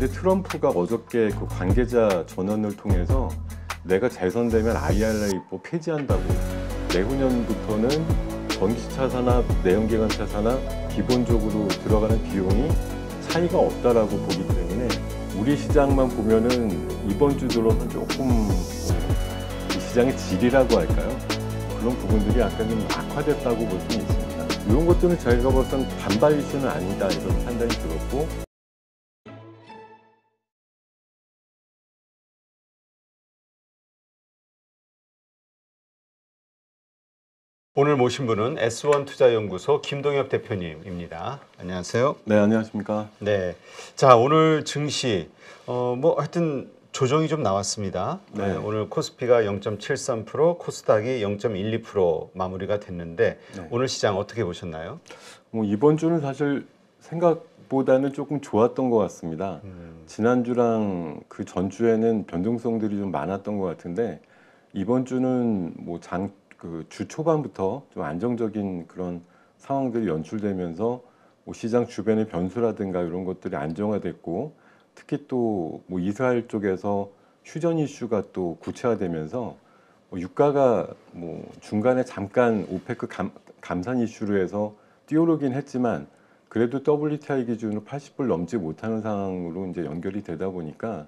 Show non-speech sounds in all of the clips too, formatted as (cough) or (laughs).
근데 트럼프가 어저께 그 관계자 전원을 통해서 내가 재선되면 IRA-법 폐지한다고 내후년부터는 전기차 산업, 내연기관차 산업 기본적으로 들어가는 비용이 차이가 없다라고 보기 때문에 우리 시장만 보면은 이번 주 들어서 조금 뭐이 시장의 질이라고 할까요? 그런 부분들이 약간 좀 악화됐다고 볼 수는 있습니다. 이런 것들은 저희가 볼땐 반발 이슈는 아니다 이런 판단이 들었고 오늘 모신 분은 S1 투자연구소 김동혁 대표님입니다. 안녕하세요. 네 안녕하십니까? 네. 자, 오늘 증시 어 뭐 하여튼 조정이 좀 나왔습니다. 네. 어, 오늘 코스피가 0.73%, 코스닥이 0.12% 마무리가 됐는데 네. 오늘 시장 어떻게 보셨나요? 뭐 이번 주는 사실 생각보다는 조금 좋았던 것 같습니다. 음, 지난주랑 그 전주에는 변동성들이 좀 많았던 것 같은데 이번 주는 뭐 장 그 주 초반부터 좀 안정적인 그런 상황들이 연출되면서 뭐 시장 주변의 변수라든가 이런 것들이 안정화됐고 특히 또 뭐 이스라엘 쪽에서 휴전 이슈가 또 구체화되면서 뭐 유가가 뭐 중간에 잠깐 오페크 감, 감산 이슈로 해서 뛰어오르긴 했지만 그래도 WTI 기준으로 80불 넘지 못하는 상황으로 이제 연결이 되다 보니까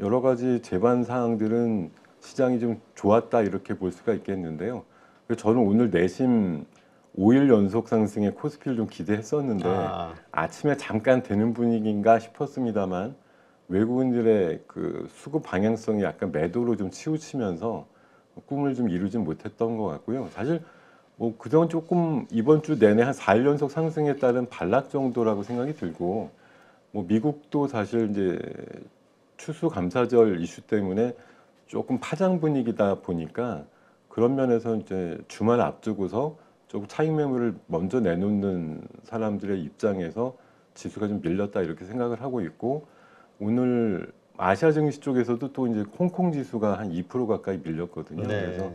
여러 가지 제반 사항들은 시장이 좀 좋았다 이렇게 볼 수가 있겠는데요. 저는 오늘 내심 5일 연속 상승의 코스피를 좀 기대했었는데 아, 아침에 잠깐 되는 분위기인가 싶었습니다만 외국인들의 그 수급 방향성이 약간 매도로 좀 치우치면서 꿈을 좀 이루진 못했던 것 같고요. 사실 뭐 그동안 조금 이번 주 내내 한 4일 연속 상승에 따른 반락 정도라고 생각이 들고 뭐 미국도 사실 이제 추수 감사절 이슈 때문에 조금 파장 분위기다 보니까 그런 면에서 이제 주말 앞두고서 조금 차익 매물을 먼저 내놓는 사람들의 입장에서 지수가 좀 밀렸다 이렇게 생각을 하고 있고 오늘 아시아 증시 쪽에서도 또 이제 홍콩 지수가 한 2% 가까이 밀렸거든요. 네. 그래서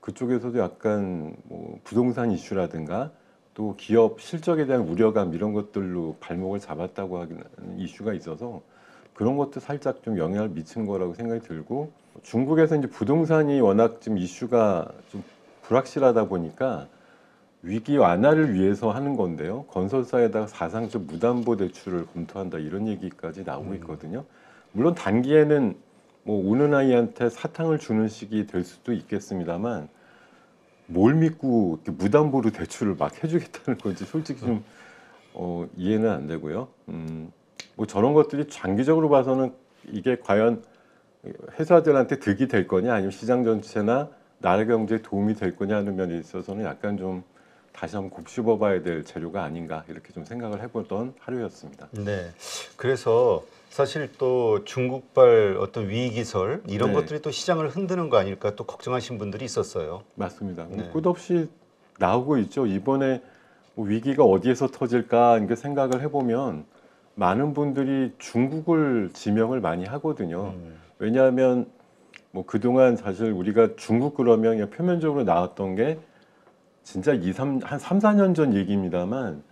그쪽에서도 약간 뭐 부동산 이슈라든가 또 기업 실적에 대한 우려감 이런 것들로 발목을 잡았다고 하는 이슈가 있어서 그런 것도 살짝 좀 영향을 미친 거라고 생각이 들고 중국에서 이제 부동산이 워낙 좀 이슈가 좀 불확실하다 보니까 위기 완화를 위해서 하는 건데요. 건설사에다가 사상적 무담보 대출을 검토한다 이런 얘기까지 나오고 음. 있거든요. 물론 단기에는 뭐 우는 아이한테 사탕을 주는 식이 될 수도 있겠습니다만 뭘 믿고 무담보로 대출을 막 해주겠다는 건지 솔직히 좀 어, 이해는 안 되고요. 음, 뭐 저런 것들이 장기적으로 봐서는 이게 과연 회사들한테 득이 될 거냐 아니면 시장 전체나 나라 경제에 도움이 될 거냐 하는 면에 있어서는 약간 좀 다시 한번 곱씹어 봐야 될 재료가 아닌가 이렇게 좀 생각을 해보던 하루였습니다. 네. 그래서 사실 또 중국발 어떤 위기설 이런 네. 것들이 또 시장을 흔드는 거 아닐까 또 걱정하신 분들이 있었어요. 맞습니다. 네. 끝없이 나오고 있죠. 이번에 뭐 위기가 어디에서 터질까 이렇게 생각을 해보면 많은 분들이 중국을 지명을 많이 하거든요. 음, 왜냐하면 뭐 그동안 사실 우리가 중국 그러면 그냥 표면적으로 나왔던 게 진짜 2, 3, 한 3, 4년 전 얘기입니다만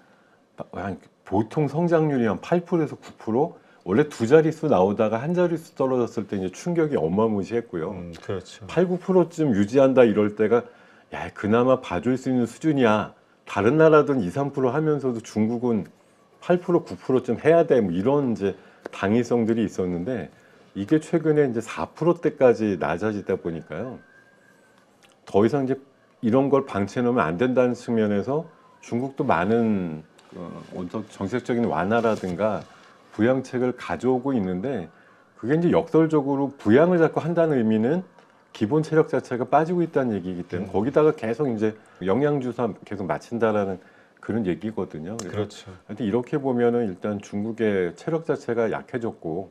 한 보통 성장률이 한 8%에서 9% 원래 두 자릿수 나오다가 한 자릿수 떨어졌을 때 이제 충격이 어마무시했고요. 음, 그렇죠. 8, 9%쯤 유지한다 이럴 때가 야 그나마 봐줄 수 있는 수준이야. 다른 나라든 2, 3% 하면서도 중국은 8%, 9%쯤 해야 돼. 뭐 이런 이제 당위성들이 있었는데 이게 최근에 이제 4%대까지 낮아지다 보니까요. 더 이상 이제 이런 걸 방치해 놓으면 안 된다는 측면에서 중국도 많은 어, 정책적인 완화라든가 부양책을 가져오고 있는데 그게 이제 역설적으로 부양을 자꾸 한다는 의미는 기본 체력 자체가 빠지고 있다는 얘기이기 때문에 음. 거기다가 계속 이제 영양주사 계속 맞춘다라는 그런 얘기거든요. 그렇죠. 하여튼 이렇게 보면은 일단 중국의 체력 자체가 약해졌고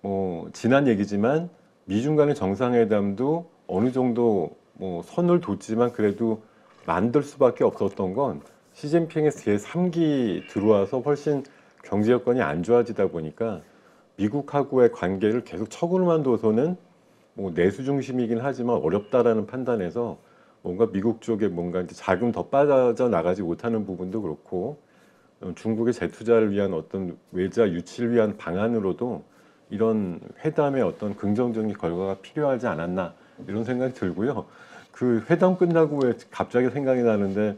뭐 지난 얘기지만 미중 간의 정상회담도 어느 정도 뭐 선을 뒀지만 그래도 만들 수밖에 없었던 건 시진핑의 제 3기 들어와서 훨씬 경제 여건이 안 좋아지다 보니까 미국하고의 관계를 계속 척으로만 둬서는 뭐 내수 중심이긴 하지만 어렵다라는 판단에서 뭔가 미국 쪽에 뭔가 자금 더 빠져 나가지 못하는 부분도 그렇고 어, 중국의 재투자를 위한 어떤 외자 유치를 위한 방안으로도 이런 회담의 어떤 긍정적인 결과가 필요하지 않았나 이런 생각이 들고요. 그 회담 끝나고 왜 갑자기 생각이 나는데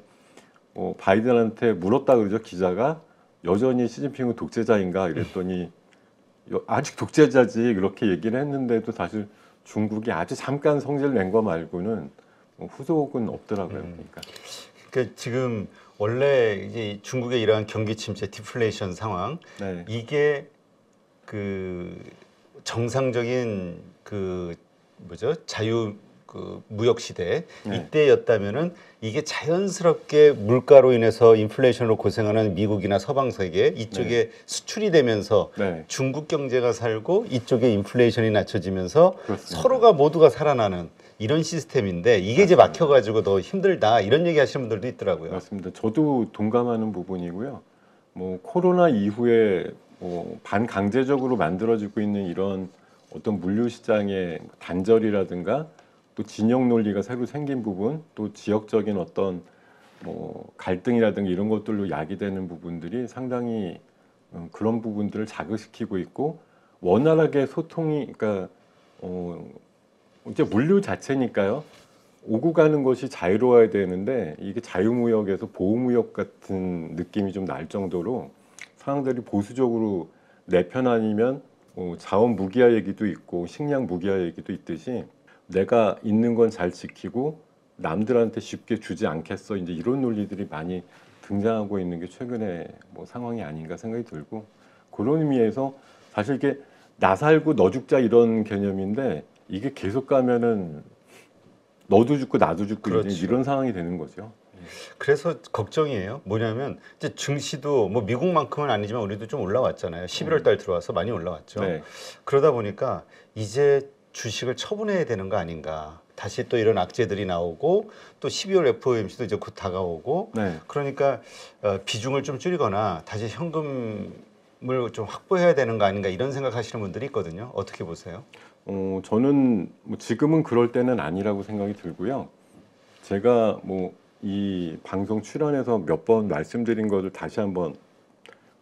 어, 바이든한테 물었다 그러죠 기자가 여전히 시진핑은 독재자인가 이랬더니 여- 아직 독재자지 그렇게 얘기를 했는데도 사실 중국이 아주 잠깐 성질 낸 거 말고는 뭐 후속은 없더라고요. 음. 그러니까 그 지금 원래 이제 중국의 이러한 경기 침체, 디플레이션 상황 네. 이게 그 정상적인 그 뭐죠 자유 그 무역 시대 네. 이때였다면은 이게 자연스럽게 물가로 인해서 인플레이션으로 고생하는 미국이나 서방 세계 이쪽에 수출이 되면서 네. 중국 경제가 살고 이쪽에 인플레이션이 낮춰지면서 그렇습니다. 서로가 모두가 살아나는 이런 시스템인데 이게 이제 막혀가지고 더 힘들다 이런 얘기 하시는 분들도 있더라고요. 맞습니다. 저도 동감하는 부분이고요. 뭐 코로나 이후에 뭐 반강제적으로 만들어지고 있는 이런 어떤 물류 시장의 단절이라든가 또 진영 논리가 새로 생긴 부분, 또 지역적인 어떤 뭐 갈등이라든가 이런 것들로 야기되는 부분들이 상당히 음, 그런 부분들을 자극시키고 있고 원활하게 소통이 그러니까 어 이제 물류 자체니까요. 오고 가는 것이 자유로워야 되는데 이게 자유무역에서 보호무역 같은 느낌이 좀 날 정도로 상황들이 보수적으로 내 편 아니면 어, 자원 무기화 얘기도 있고 식량 무기화 얘기도 있듯이 내가 있는 건 잘 지키고 남들한테 쉽게 주지 않겠어 이제 이런 논리들이 많이 등장하고 있는 게 최근에 뭐 상황이 아닌가 생각이 들고 그런 의미에서 사실 이게 나 살고 너 죽자 이런 개념인데 이게 계속 가면은 너도 죽고 나도 죽고 그렇죠. 이런 상황이 되는 거죠. 그래서 걱정이에요. 뭐냐면 이제 증시도 뭐 미국만큼은 아니지만 우리도 좀 올라왔잖아요. 11월 달 들어와서 많이 올라왔죠. 네. 그러다 보니까 이제 주식을 처분해야 되는 거 아닌가. 다시 또 이런 악재들이 나오고 또 12월 FOMC도 이제 곧 다가오고 네. 그러니까 어, 비중을 좀 줄이거나 다시 현금을 좀 확보해야 되는 거 아닌가 이런 생각하시는 분들이 있거든요. 어떻게 보세요? 어, 저는 뭐 지금은 그럴 때는 아니라고 생각이 들고요. 제가 뭐 이 방송 출연해서 몇 번 말씀드린 것을 다시 한번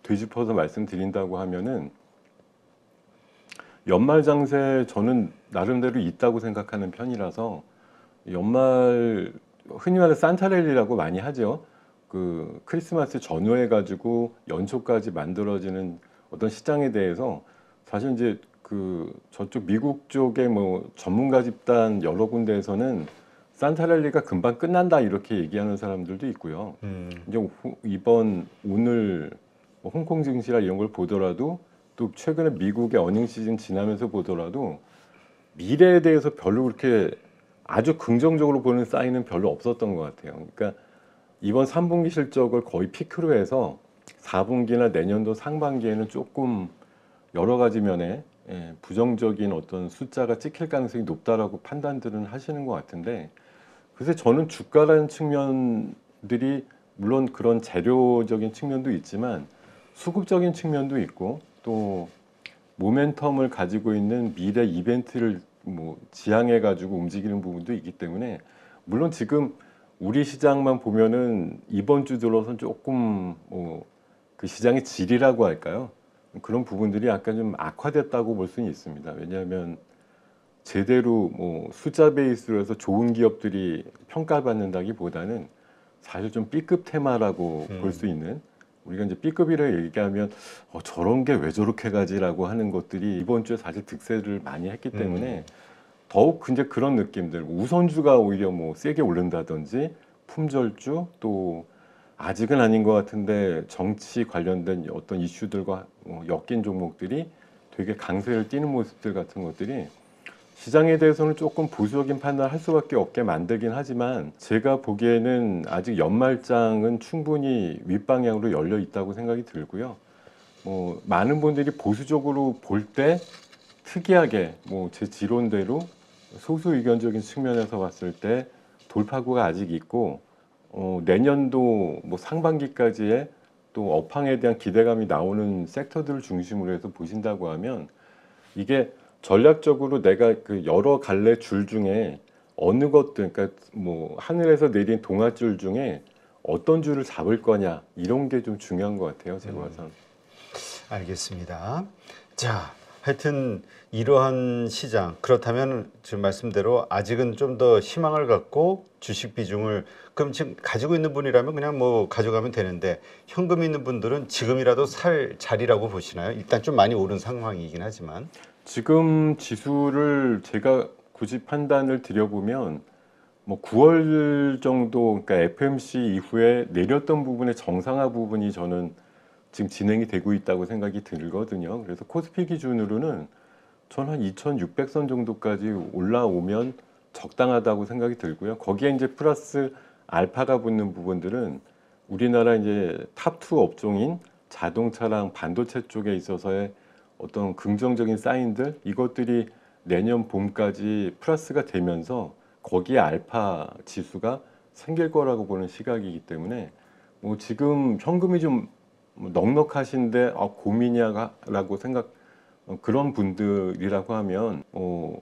되짚어서 말씀드린다고 하면은 연말 장세 저는 나름대로 있다고 생각하는 편이라서 연말 흔히 말해 산타랠리라고 많이 하죠. 그 크리스마스 전후해 가지고 연초까지 만들어지는 어떤 시장에 대해서 사실 이제 그 저쪽 미국 쪽의 뭐 전문가 집단 여러 군데에서는 산타랠리가 금방 끝난다 이렇게 얘기하는 사람들도 있고요. 음, 이제 후- 이번 오늘 뭐 홍콩 증시라 이런 걸 보더라도 또 최근에 미국의 어닝 시즌 지나면서 보더라도 미래에 대해서 별로 그렇게 아주 긍정적으로 보는 사인은 별로 없었던 것 같아요. 그러니까 이번 3분기 실적을 거의 피크로 해서 4분기나 내년도 상반기에는 조금 여러 가지 면에 예, 부정적인 어떤 숫자가 찍힐 가능성이 높다라고 판단들은 하시는 것 같은데 그래서 저는 주가라는 측면들이 물론 그런 재료적인 측면도 있지만 수급적인 측면도 있고 또 모멘텀을 가지고 있는 미래 이벤트를 뭐 지향해 가지고 움직이는 부분도 있기 때문에 물론 지금 우리 시장만 보면은 이번 주 들어서 조금 뭐 그 시장의 질이라고 할까요? 그런 부분들이 약간 좀 악화됐다고 볼 수는 있습니다. 왜냐하면 제대로 뭐 숫자 베이스로 해서 좋은 기업들이 평가받는다기보다는 사실 좀 B급 테마라고 음. 볼수 있는 우리가 이제 B급이라고 얘기하면 어, 저런 게 왜 저렇게 가지라고 하는 것들이 이번 주에 사실 득세를 많이 했기 때문에 더욱 이제 그런 느낌들 우선주가 오히려 뭐 세게 오른다든지 품절주 또 아직은 아닌 것 같은데 정치 관련된 어떤 이슈들과 어, 엮인 종목들이 되게 강세를 띠는 모습들 같은 것들이 시장에 대해서는 조금 보수적인 판단을 할 수밖에 없게 만들긴 하지만 제가 보기에는 아직 연말장은 충분히 윗방향으로 열려 있다고 생각이 들고요. 뭐 많은 분들이 보수적으로 볼 때 특이하게 뭐 제 지론대로 소수 의견적인 측면에서 봤을 때 돌파구가 아직 있고 어, 내년도 뭐 상반기까지의 또 업황에 대한 기대감이 나오는 섹터들을 중심으로 해서 보신다고 하면 이게 전략적으로 내가 그 여러 갈래 줄 중에 어느 것들 그러니까 뭐 하늘에서 내린 동아줄 중에 어떤 주를 잡을 거냐 이런 게 좀 중요한 것 같아요. 제가 음. 봐선. 알겠습니다. 자, 하여튼 이러한 시장 그렇다면 지금 말씀대로 아직은 좀 더 희망을 갖고 주식 비중을 그럼 지금 가지고 있는 분이라면 그냥 뭐 가져가면 되는데 현금 있는 분들은 지금이라도 살 자리라고 보시나요? 일단 좀 많이 오른 상황이긴 하지만 지금 지수를 제가 굳이 판단을 드려보면 뭐 9월 정도 그러니까 FOMC 이후에 내렸던 부분의 정상화 부분이 저는 지금 진행이 되고 있다고 생각이 들거든요. 그래서 코스피 기준으로는 전 한 2,600선 정도까지 올라오면 적당하다고 생각이 들고요. 거기에 이제 플러스 알파가 붙는 부분들은 우리나라 이제 top2 업종인 자동차랑 반도체 쪽에 있어서의 어떤 긍정적인 사인들 이것들이 내년 봄까지 플러스가 되면서 거기에 알파 지수가 생길 거라고 보는 시각이기 때문에 뭐 지금 현금이 좀뭐 넉넉하신데 아, 고민이야라고 생각 어, 그런 분들이라고 하면 어,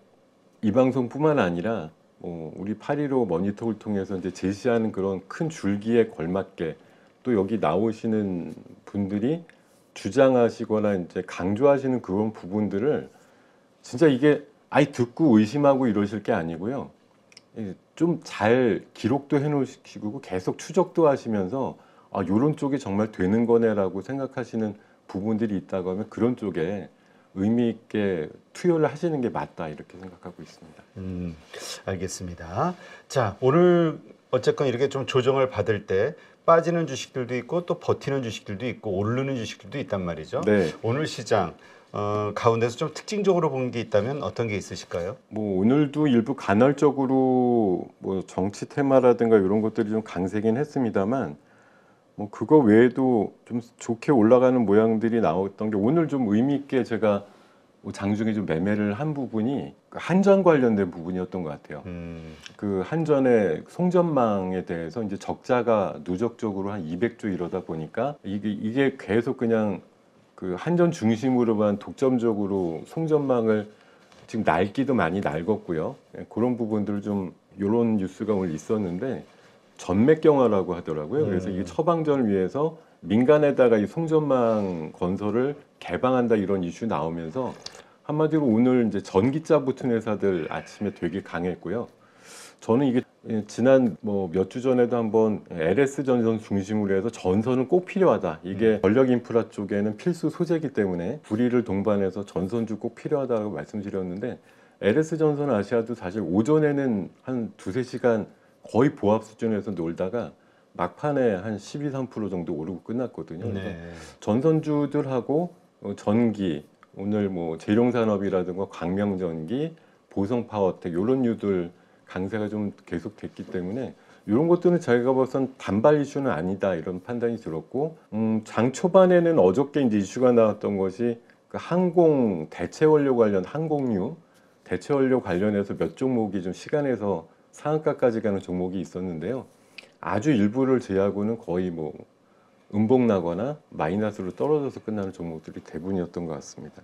이 방송뿐만 아니라 어, 우리 815 머니터를 통해서 이제 제시하는 그런 큰 줄기에 걸맞게 또 여기 나오시는 분들이 주장하시거나 이제 강조하시는 그런 부분들을 진짜 이게 아예 듣고 의심하고 이러실 게 아니고요. 좀 잘 기록도 해놓으시고 계속 추적도 하시면서 아, 요런 쪽이 정말 되는 거네라고 생각하시는 부분들이 있다고 하면 그런 쪽에 의미 있게 투여를 하시는 게 맞다 이렇게 생각하고 있습니다. 음, 알겠습니다. 자, 오늘 어쨌건 이렇게 좀 조정을 받을 때 빠지는 주식들도 있고 또 버티는 주식들도 있고 오르는 주식들도 있단 말이죠. 네, 오늘 시장 어, 가운데서 좀 특징적으로 본 게 있다면 어떤 게 있으실까요? 뭐 오늘도 일부 간헐적으로 뭐 정치 테마라든가 이런 것들이 좀 강세긴 했습니다만 뭐 그거 외에도 좀 좋게 올라가는 모양들이 나왔던 게 오늘 좀 의미 있게 제가 뭐 장중에 좀 매매를 한 부분이 그 한전 관련된 부분이었던 것 같아요. 음, 그 한전의 송전망에 대해서 이제 적자가 누적적으로 한 200조 이러다 보니까 이게 이게 계속 그냥 그 한전 중심으로만 독점적으로 송전망을 지금 날기도 많이 날궜고요. 예, 그런 부분들 좀 이런 뉴스가 오늘 있었는데 전맥경화라고 하더라고요. 그래서 음. 이게 처방전을 위해서 민간에다가 이 송전망 건설을 개방한다 이런 이슈 나오면서 한마디로 오늘 이제 전기차 붙은 회사들 아침에 되게 강했고요. 저는 이게 예, 지난 뭐 몇 주 전에도 한번 LS 전선 중심으로 해서 전선은 꼭 필요하다. 이게 전력 인프라 쪽에는 필수 소재이기 때문에 불의를 동반해서 전선주 꼭 필요하다고 말씀드렸는데 LS 전선 아시아도 사실 오전에는 한 두세 시간 거의 보합 수준에서 놀다가 막판에 한 12, 3% 정도 오르고 끝났거든요. 그래서 네. 전선주들하고 어, 전기 오늘 뭐 재룡산업이라든가 광명전기, 보성파워텍 이런 유들 강세가 좀 계속됐기 때문에 이런 것들은 저희가 봐선 단발 이슈는 아니다 이런 판단이 들었고 음, 장 초반에는 어저께 이제 이슈가 나왔던 것이 그 항공 대체 원료 관련 항공유 대체 원료 관련해서 몇 종목이 좀 시간에서 상한가까지 가는 종목이 있었는데요. 아주 일부를 제외하고는 거의 뭐 음봉 나거나 마이너스로 떨어져서 끝나는 종목들이 대부분이었던 것 같습니다.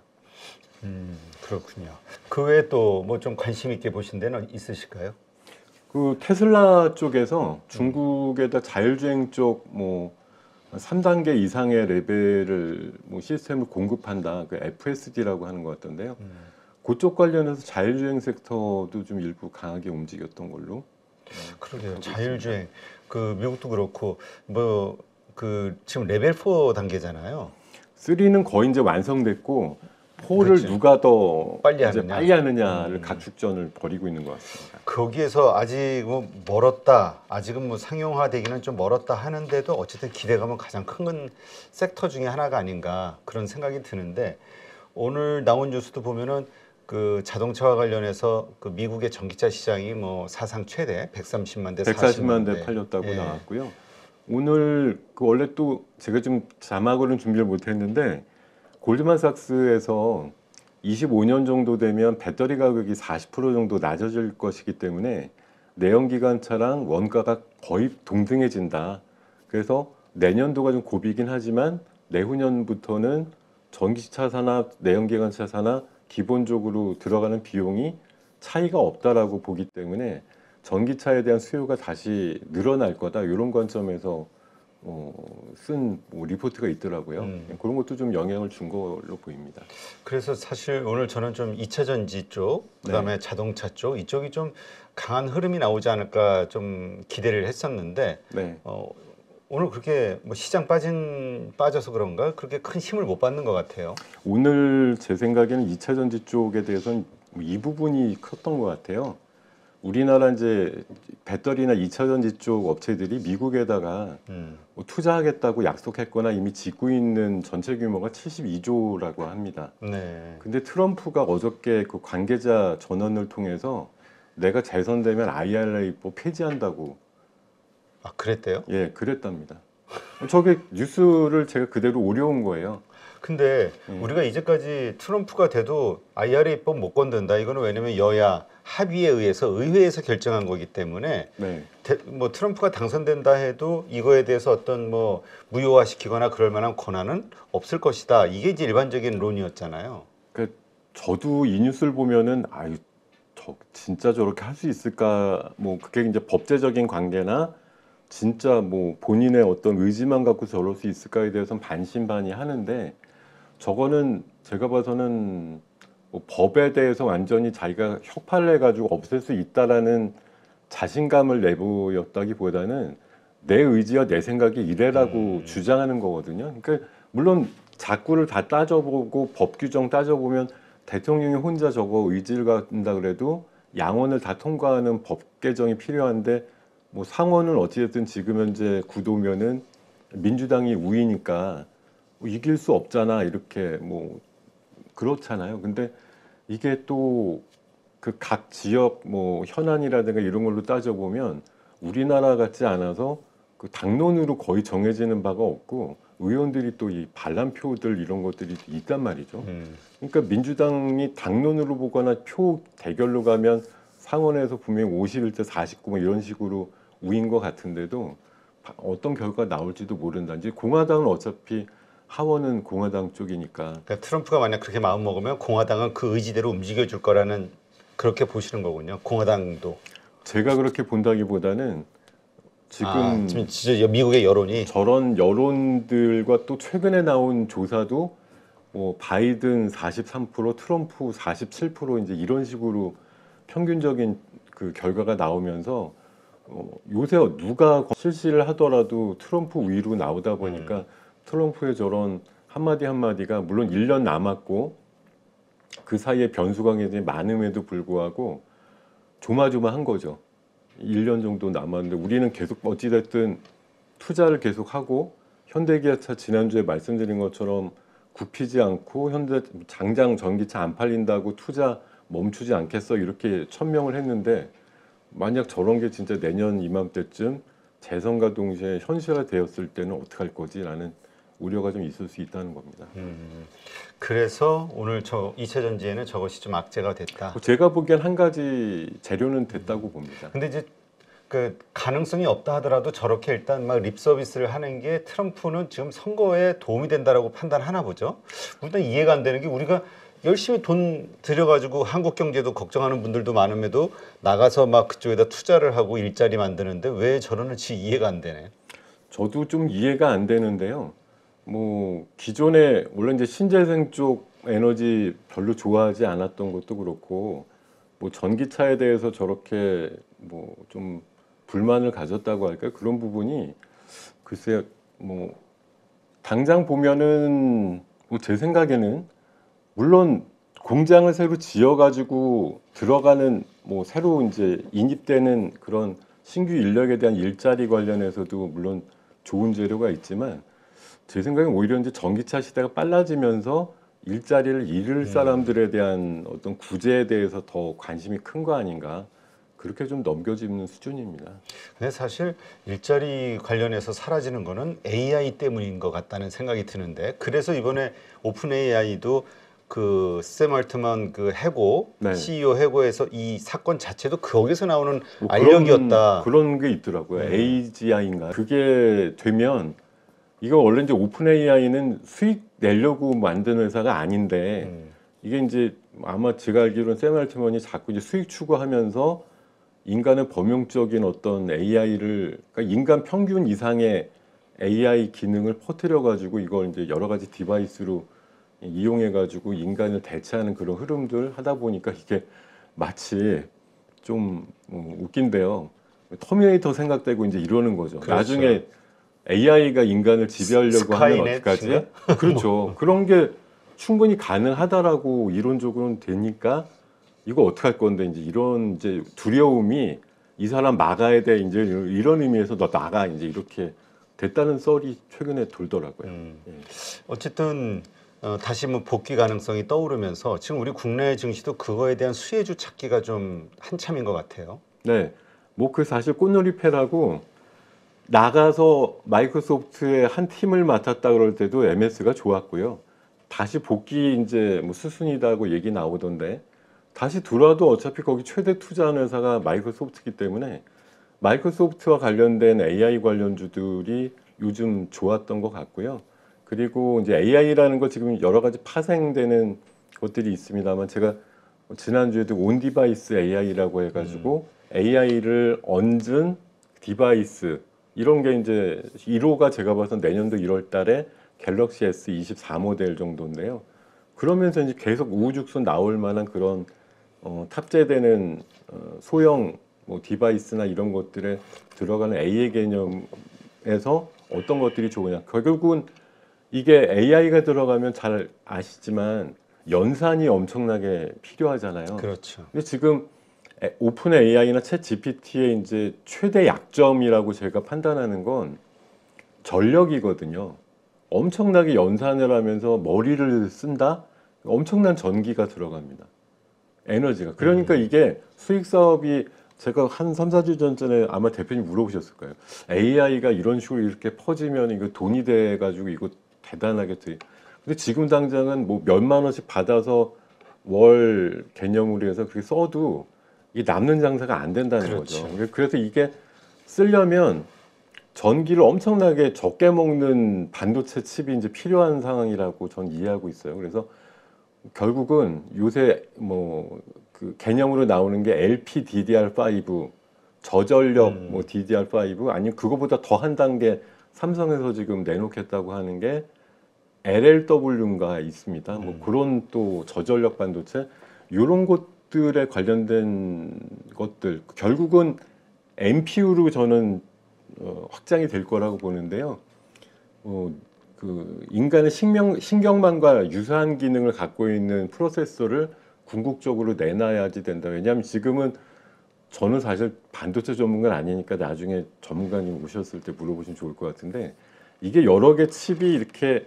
음, 그렇군요. 그 외에 또 뭐 좀 관심 있게 보신 데는 있으실까요? 그 테슬라 쪽에서 중국에다 자율주행 쪽 뭐 3단계 이상의 레벨을 뭐 시스템을 공급한다. 그 FSD라고 하는 것 같던데요. 음. 그쪽 관련해서 자율주행 섹터도 좀 일부 강하게 움직였던 걸로. 그러게요. 자율주행 그 미국도 그렇고 뭐 그 지금 레벨 4 단계잖아요. 3는 거의 이제 완성됐고 4를 그렇지. 누가 더 빨리 하느냐. 빨리 하느냐를 음. 가축전을 벌이고 있는 것 같습니다. 거기에서 아직 뭐 멀었다. 아직은 뭐 상용화되기는 좀 멀었다 하는데도 어쨌든 기대감은 가장 큰건 섹터 중에 하나가 아닌가 그런 생각이 드는데 오늘 나온 뉴스도 보면은 그 자동차와 관련해서 그 미국의 전기차 시장이 뭐 사상 최대 130만 대, 140만 대 40만 팔렸다고 예. 나왔고요. 오늘 그 원래 또 제가 좀 자막으로는 준비를 못 했는데 골드만삭스에서 25년 정도 되면 배터리 가격이 40% 정도 낮아질 것이기 때문에 내연기관차랑 원가가 거의 동등해진다. 그래서 내년도가 좀 고비긴 하지만 내후년부터는 전기차 사나 내연기관차 사나 기본적으로 들어가는 비용이 차이가 없다라고 보기 때문에 전기차에 대한 수요가 다시 늘어날 거다 이런 관점에서 어, 쓴 뭐 리포트가 있더라고요. 음. 그런 것도 좀 영향을 준 걸로 보입니다. 그래서 사실 오늘 저는 좀 2차 전지 쪽, 그다음에 자동차 쪽 이쪽이 좀 강한 흐름이 나오지 않을까 좀 기대를 했었는데 네. 어, 오늘 그렇게 뭐 시장 빠진 빠져서 그런가 그렇게 큰 힘을 못 받는 것 같아요. 오늘 제 생각에는 2차 전지 쪽에 대해서는 이 부분이 컸던 것 같아요. 우리나라 이제 배터리나 2차 전지 쪽 업체들이 미국에다가 음. 뭐 투자하겠다고 약속했거나 이미 짓고 있는 전체 규모가 72조라고 합니다. 네. 근데 트럼프가 어저께 그 관계자 전원을 통해서 내가 재선되면 IRA 법 폐지한다고 아 그랬대요? 예 그랬답니다. 저게 뉴스를 제가 그대로 오려온 거예요. 근데 음. 우리가 이제까지 트럼프가 돼도 IRA법 못 건든다. 이거는 왜냐면 여야 합의에 의해서 의회에서 결정한 거기 때문에 네. 대- 뭐 트럼프가 당선된다 해도 이거에 대해서 어떤 뭐 무효화시키거나 그럴 만한 권한은 없을 것이다. 이게 이제 일반적인 론이었잖아요. 그 저도 이 뉴스를 보면은 아유 저 진짜 저렇게 할 수 있을까 뭐 그게 이제 법제적인 관계나 진짜 뭐 본인의 어떤 의지만 갖고 저럴 수 있을까에 대해서는 반신반의 하는데 저거는 제가 봐서는 뭐 법에 대해서 완전히 자기가 혁파를 해가지고 없앨 수 있다라는 자신감을 내보였다기보다는 내 의지와 내 생각이 이래라고 음. 주장하는 거거든요. 그러니까 물론 자꾸를 다 따져보고 법 규정 따져보면 대통령이 혼자 저거 의지를 갖는다 그래도 양원을 다 통과하는 법 개정이 필요한데 뭐 상원은 어찌됐든 지금 현재 구도면은 민주당이 우위니까 뭐 이길 수 없잖아 이렇게 뭐 그렇잖아요. 근데 이게 또 그 각 지역 뭐 현안이라든가 이런 걸로 따져 보면 우리나라 같지 않아서 그 당론으로 거의 정해지는 바가 없고 의원들이 또 이 반란표들 이런 것들이 있단 말이죠. 음. 그러니까 민주당이 당론으로 보거나 표 대결로 가면 상원에서 분명히 51대 49뭐 이런 식으로 우인 것 같은데도 바- 어떤 결과가 나올지도 모른다. 이제 공화당은 어차피 하원은 공화당 쪽이니까 그러니까 트럼프가 만약 그렇게 마음 먹으면 공화당은 그 의지대로 움직여 줄 거라는 그렇게 보시는 거군요. 공화당도 제가 그렇게 본다기보다는 지금 아, 지금 진짜 미국의 여론이 저런 여론들과 또 최근에 나온 조사도 뭐 바이든 43% 트럼프 47% 이제 이런 식으로 평균적인 그 결과가 나오면서 어, 요새 누가 실시를 하더라도 트럼프 위로 나오다 보니까 트럼프의 저런 한마디 한마디가 물론 1년 남았고 그 사이에 변수가 굉장히 많음에도 불구하고 조마조마한 거죠. 1년 정도 남았는데 우리는 계속 어찌됐든 투자를 계속하고 현대기아차 지난주에 말씀드린 것처럼 굽히지 않고 현대 장장 전기차 안 팔린다고 투자 멈추지 않겠어 이렇게 천명을 했는데 만약 저런 게 진짜 내년 이맘때쯤 재선과 동시에 현실화 되었을 때는 어떻게 할 거지라는 우려가 좀 있을 수 있다는 겁니다. 음, 그래서 오늘 저 2차 전지에는 저것이 좀 악재가 됐다. 제가 보기엔 한 가지 재료는 됐다고 봅니다. 근데 이제 그 가능성이 없다 하더라도 저렇게 일단 막 립 서비스를 하는 게 트럼프는 지금 선거에 도움이 된다라고 판단하나 보죠. 일단 이해가 안 되는 게 우리가 열심히 돈 들여가지고 한국 경제도 걱정하는 분들도 많음에도 나가서 막 그쪽에다 투자를 하고 일자리 만드는데 왜 저러는지 이해가 안 되네. 저도 좀 이해가 안 되는데요. 뭐 기존에 원래 이제 신재생 쪽 에너지 별로 좋아하지 않았던 것도 그렇고 뭐 전기차에 대해서 저렇게 뭐 좀 불만을 가졌다고 할까요? 그런 부분이 글쎄 뭐 당장 보면은 뭐 제 생각에는 물론 공장을 새로 지어가지고 들어가는 뭐 새로 이제 인입되는 그런 신규 인력에 대한 일자리 관련해서도 물론 좋은 재료가 있지만 제 생각엔 오히려 이제 전기차 시대가 빨라지면서 일자리를 잃을 사람들에 대한 어떤 구제에 대해서 더 관심이 큰 거 아닌가 그렇게 좀 넘겨지는 수준입니다. 근데 사실 일자리 관련해서 사라지는 거는 AI 때문인 것 같다는 생각이 드는데 그래서 이번에 오픈 AI도 그샘 얼트먼 그 해고 네. CEO 해고에서 이 사건 자체도 거기서 나오는 뭐 알력이었다. 그런, 그런 게 있더라고요. 네. AGI인가 그게 되면 이거 원래 이제 OpenAI는 수익 내려고 만든 회사가 아닌데 음. 이게 이제 아마 제가 알기로는 샘 알트먼이 자꾸 이제 수익 추구하면서 인간의 범용적인 어떤 AI를 그러니까 인간 평균 이상의 AI 기능을 퍼뜨려 가지고 이걸 이제 여러 가지 device로 이용해 가지고 인간을 대체하는 그런 흐름들 하다 보니까 이게 마치 좀 어, 웃긴데요. 터미네이터 생각되고 이제 이러는 거죠. 그렇죠. 나중에 AI가 인간을 지배하려고 하면 어떡하지? (laughs) 그렇죠. 그런 게 충분히 가능하다라고 이론적으로는 되니까 이거 어떻게 할 건데 이제 이런 이제 두려움이 이 사람 막아야 돼 이제 이런 의미에서 너 나가 이제 이렇게 됐다는 썰이 최근에 돌더라고요. 음. 예. 어쨌든 어, 다시 뭐 복귀 가능성이 떠오르면서 지금 우리 국내 증시도 그거에 대한 수혜주 찾기가 좀 한참인 것 같아요. 네, 뭐 그 사실 꽃놀이패라고 나가서 마이크로소프트의 한 팀을 맡았다 그럴 때도 MS가 좋았고요. 다시 복귀 이제 뭐 수순이다고 얘기 나오던데 다시 들어와도 어차피 거기 최대 투자하는 회사가 마이크로소프트이기 때문에 마이크로소프트와 관련된 AI 관련주들이 요즘 좋았던 것 같고요. 그리고 이제 AI라는 거 지금 여러 가지 파생되는 것들이 있습니다만 제가 지난주에도 on-device AI라고 해가지고 AI를 얹은 device 이런 게 이제 1호가 제가 봐서 내년도 1월 달에 Galaxy S 24 모델 정도인데요. 그러면서 이제 계속 우후죽순 나올 만한 그런 어, 탑재되는 어, 소형 뭐 디바이스나 이런 것들에 들어가는 AI 개념에서 어떤 것들이 좋으냐. 결국은 이게 AI가 들어가면 잘 아시지만 연산이 엄청나게 필요하잖아요. 그렇죠. 근데 지금 에- 오픈 AI나 챗 GPT의 이제 최대 약점이라고 제가 판단하는 건 전력이거든요. 엄청나게 연산을 하면서 머리를 쓴다? 엄청난 전기가 들어갑니다. 에너지가. 그러니까 이게 수익 사업이 제가 한 3, 4주 전전에 아마 대표님 물어보셨을 거예요. AI가 이런 식으로 이렇게 퍼지면 이거 돈이 돼 가지고 이거 대단하게 돼. 근데 지금 당장은 뭐 몇만 원씩 받아서 월 개념으로 해서 그렇게 써도 이게 남는 장사가 안 된다는 그렇죠. 거죠. 그래서 이게 쓰려면 전기를 엄청나게 적게 먹는 반도체 칩이 이제 필요한 상황이라고 전 이해하고 있어요. 그래서 결국은 요새 뭐 그 개념으로 나오는 게 LPDDR5 저전력 음. 뭐 DDR5 아니면 그거보다 더 한 단계 삼성에서 지금 내놓겠다고 하는 게 LLW인가 있습니다. 뭐 음. 그런 또 저전력 반도체 이런 것들에 관련된 것들 결국은 MPU로 저는 어, 확장이 될 거라고 보는데요. 어, 그 인간의 신경, 신경망과 유사한 기능을 갖고 있는 프로세서를 궁극적으로 내놔야지 된다. 왜냐하면 지금은 저는 사실 반도체 전문가는 아니니까 나중에 전문가님 오셨을 때 물어보시면 좋을 것 같은데 이게 여러 개 칩이 이렇게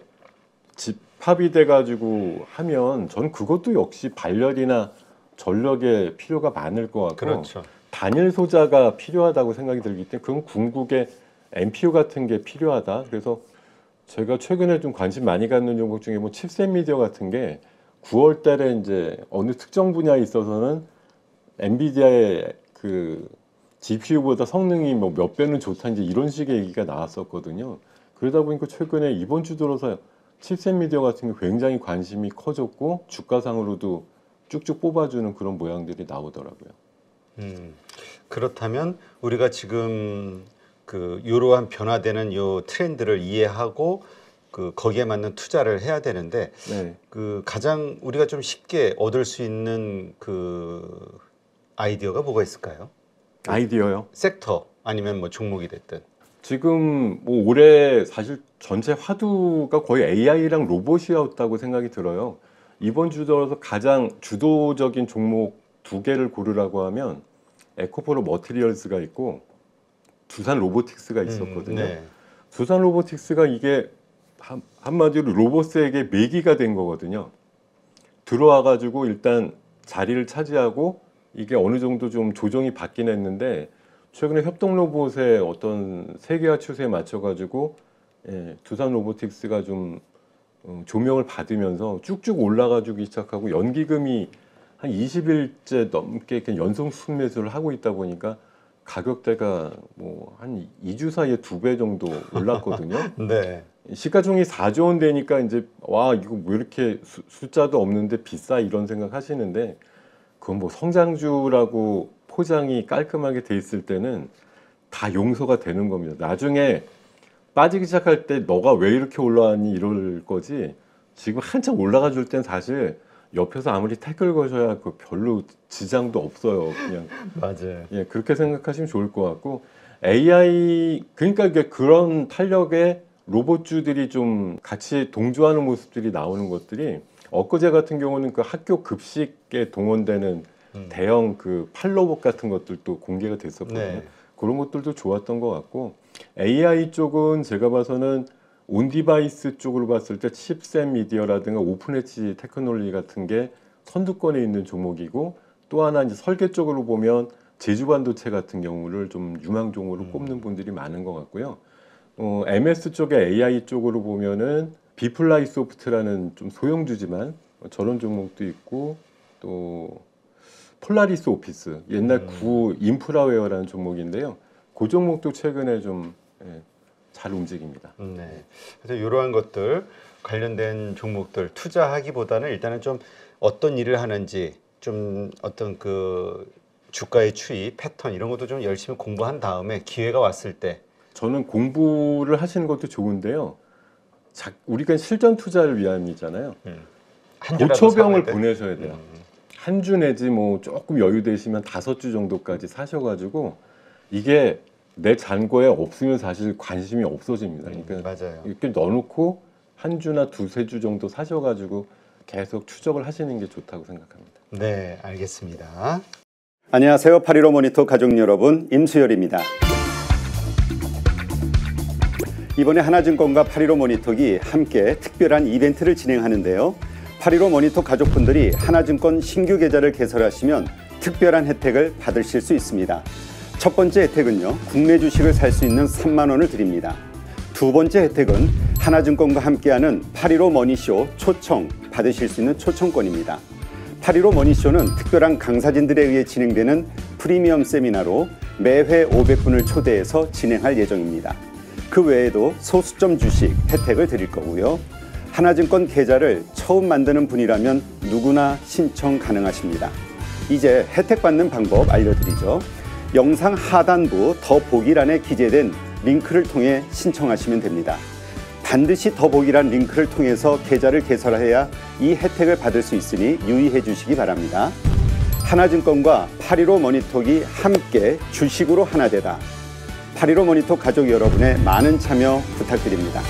집합이 돼가지고 하면 전 그것도 역시 발열이나 전력의 필요가 많을 것 같고 그렇죠. 단일 소자가 필요하다고 생각이 들기 때문에 그건 궁극의 MPU 같은 게 필요하다. 그래서 제가 최근에 좀 관심 많이 갖는 종목 중에 뭐 칩셋 미디어 같은 게 9월 달에 이제 어느 특정 분야에 있어서는 엔비디아의 그 GPU보다 성능이 뭐 몇 배는 좋다 이제 이런 식의 얘기가 나왔었거든요. 그러다 보니까 최근에 이번 주 들어서 칩셋 미디어 같은 게 굉장히 관심이 커졌고 주가상으로도 쭉쭉 뽑아주는 그런 모양들이 나오더라고요. 음, 그렇다면 우리가 지금 그 이러한 변화되는 요 트렌드를 이해하고 그 거기에 맞는 투자를 해야 되는데 네. 그 가장 우리가 좀 쉽게 얻을 수 있는 그 아이디어가 뭐가 있을까요? 아이디어요. 섹터 아니면 뭐 종목이 됐든. 지금 뭐 올해 사실 전체 화두가 거의 AI랑 로봇이었다고 생각이 들어요. 이번 주 들어서 가장 주도적인 종목 두 개를 고르라고 하면 에코포로 머티리얼스가 있고 두산 로보틱스가 있었거든요. 음, 네. 두산 로보틱스가 이게 한, 한마디로 로봇에게 매기가 된 거거든요. 들어와 가지고 일단 자리를 차지하고 이게 어느 정도 좀 조정이 받긴 했는데 최근에 협동 로봇의 어떤 세계화 추세에 맞춰 가지고 예, 두산 로보틱스가 좀 어, 조명을 받으면서 쭉쭉 올라가주기 시작하고 연기금이 한 20일째 넘게 연속 순매수를 하고 있다 보니까 가격대가 뭐 한 2주 사이에 두 배 정도 올랐거든요. (laughs) 네. 시가총이 4조 원 되니까 이제 와 이거 왜 이렇게 수, 숫자도 없는데 비싸 이런 생각 하시는데 그건 뭐 성장주라고 포장이 깔끔하게 돼 있을 때는 다 용서가 되는 겁니다. 나중에 빠지기 시작할 때 너가 왜 이렇게 올라왔니 이럴 거지 지금 한참 올라가 줄 땐 사실 옆에서 아무리 태클 거셔야 그 별로 지장도 없어요. 그냥 (laughs) 맞아요. 예, 그렇게 생각하시면 좋을 것 같고 AI 그러니까 이게 그런 탄력의 로봇주들이 좀 같이 동조하는 모습들이 나오는 것들이 엊그제 같은 경우는 그 학교 급식에 동원되는 음. 대형 그 팔로봇 같은 것들도 공개가 됐었거든요. 네. 그런 것들도 좋았던 것 같고 AI 쪽은 제가 봐서는 on-device 쪽으로 봤을 때 칩스앤미디어라든가 오픈엣지테크놀로지 같은 게 선두권에 있는 종목이고 또 하나 이제 설계 쪽으로 보면 제주 반도체 같은 경우를 좀 유망 종으로 음. 꼽는 분들이 많은 것 같고요. 어, MS 쪽의 AI 쪽으로 보면은 비플라이 소프트라는 좀 소형주지만 저런 종목도 있고 또 폴라리스 오피스 옛날 음. 구 인프라웨어라는 종목인데요. 그 종목도 최근에 좀 예, 잘 움직입니다. 네. 그래서 이러한 것들 관련된 종목들 투자하기보다는 일단은 좀 어떤 일을 하는지 좀 어떤 그 주가의 추이 패턴 이런 것도 좀 열심히 공부한 다음에 기회가 왔을 때 저는 공부를 하시는 것도 좋은데요. 자, 우리가 실전 투자를 위함이잖아요. 한 주라도 고초병을. 보내셔야 돼요. 음. 한 주 내지 뭐 조금 여유 되시면 다섯 주 정도까지 사셔가지고 이게 내 잔고에 없으면 사실 관심이 없어집니다. 음, 그러니까 맞아요. 이렇게 넣어놓고 한 주나 두세 주 정도 사셔가지고 계속 추적을 하시는 게 좋다고 생각합니다. 네, 알겠습니다. 안녕하세요. 파리로 모니터 가족 여러분, 임수열입니다. 이번에 하나증권과 파리로 모니터기 함께 특별한 이벤트를 진행하는데요. 파리로 모니터 가족분들이 하나증권 신규 계좌를 개설하시면 특별한 혜택을 받으실 수 있습니다. 첫 번째 혜택은요, 국내 주식을 살 수 있는 3만 원을 드립니다. 두 번째 혜택은 하나증권과 함께하는 파리로 머니쇼 초청 받으실 수 있는 초청권입니다. 파리로 머니쇼는 특별한 강사진들에 의해 진행되는 프리미엄 세미나로 매회 500분을 초대해서 진행할 예정입니다. 그 외에도 소수점 주식 혜택을 드릴 거고요. 하나증권 계좌를 처음 만드는 분이라면 누구나 신청 가능하십니다. 이제 혜택 받는 방법 알려드리죠. 영상 하단부 더 보기란에 기재된 링크를 통해 신청하시면 됩니다. 반드시 더보기란 링크를 통해서 계좌를 개설해야 이 혜택을 받을 수 있으니 유의해 주시기 바랍니다. 하나증권과 파리로 머니톡이 함께 주식으로 하나 되다. 파리로 머니톡 가족 여러분의 많은 참여 부탁드립니다.